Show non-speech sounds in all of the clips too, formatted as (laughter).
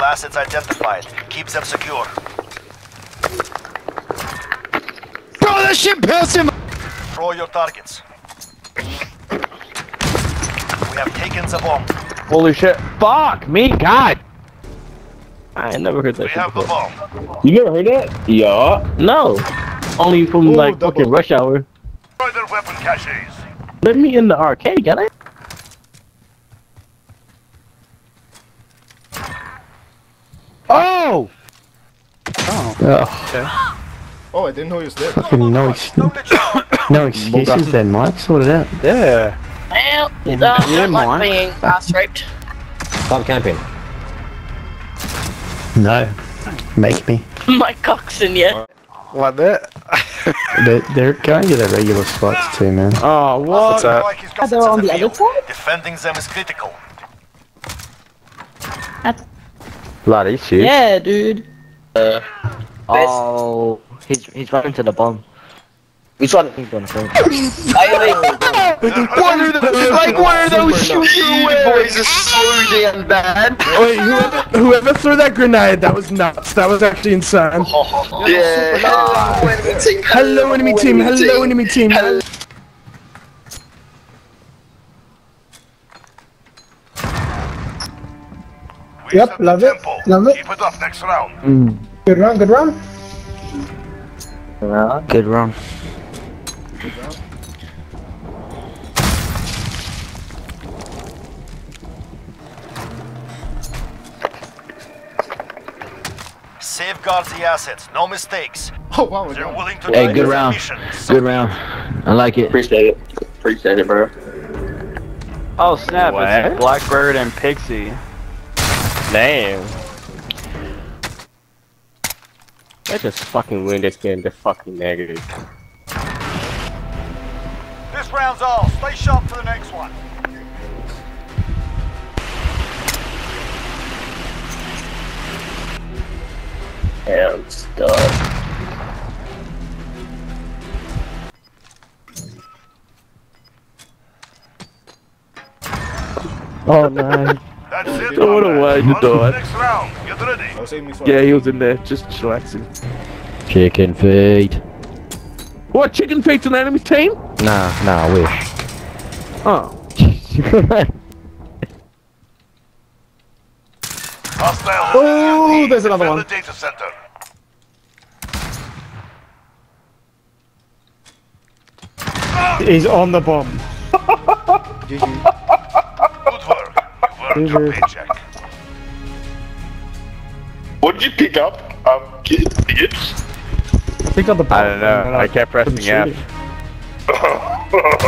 Hostile assets identified. Keep them secure. Bro, that shit passed him! Throw your targets. We have taken the bomb. Holy shit. Fuck me, God. I never heard that We shit have the bomb. You never heard that? Yeah. No. Only from Ooh, like double. fucking rush hour. Destroy their weapon caches. Let me in the arcade, got it? Oh, Oh, I didn't know he was there. fucking no, ex- Don't let you down. no excuses then, Mike. Sort it out. Yeah. Well, Yeah, I don't yeah, like mine. being ass raped. Stop camping. No. Make me. (laughs) My cock's in yet. What that? (laughs) They're, they're going to their regular spots too, man. Oh, what? Like he's got they're it in on the other side? Defending them is critical. That's... Bloody shit. Yeah, dude. Uh, Oh, he's he's running to the bomb. Which one? He's gonna fall. What are the, like, what are those shooting boys are so damn bad. Wait, whoever, whoever threw that grenade, that was nuts. That was actually insane. Yeah. Hello, enemy team. Hello, enemy team. Hello. We Yep, set the love it, love it. Keep it up next round. Hmm. Good run, good run. Good run. Safeguard the assets. No mistakes. (laughs) Oh wow, They're done. willing to Hey, good for round. mission. Good round. I like it. Appreciate it. Appreciate it, bro. Oh, snap. What? It's Blackbird and Pixie. Damn. Let's just fucking win this game. They're fucking negative. This round's all. Stay sharp for the next one. Damn, stuff. Oh, no. That's it. Throw it my man. away, to the dog. Next round. Get ready. I'll save me for Yeah, he was in there, just chillaxing. Chicken feed. What, chicken feet's an enemy team? Nah, nah, I wish. Oh. (laughs) Hostile. Oh, there's another one. the data center. He's on the bomb. (laughs) Good work. You earned your paycheck. What did you pick up? Um, idiots? I think on the bomb. I don't know. I kept pressing F.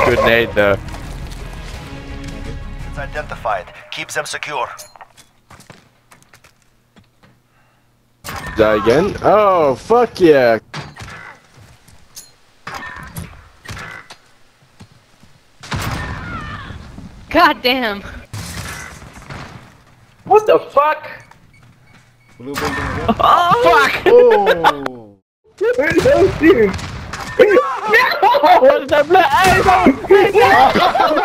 Good nade though. It's identified. Keep them secure. Die again? Oh, fuck yeah. God damn. What the fuck? Blue building again. Fuck! (laughs) Oh. What's that? Hey, no! Hey, (laughs) no!